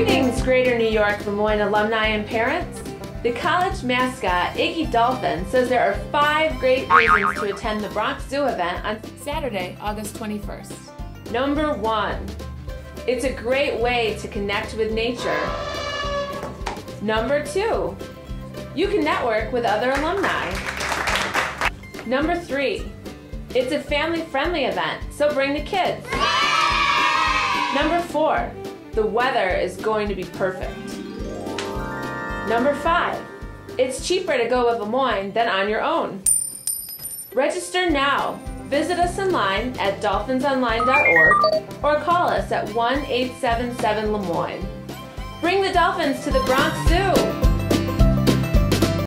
Greetings, Greater New York Le Moyne alumni and parents. The college mascot, Iggy Dolphin, says there are five great reasons to attend the Bronx Zoo event on Saturday, August 21st. Number one, it's a great way to connect with nature. Number two, you can network with other alumni. Number three, it's a family friendly event, so bring the kids. Number four, the weather is going to be perfect. Number five, it's cheaper to go with Le Moyne than on your own. Register now. Visit us online at dolphinsonline.org or call us at 1 877 Le Moyne. Bring the dolphins to the Bronx Zoo.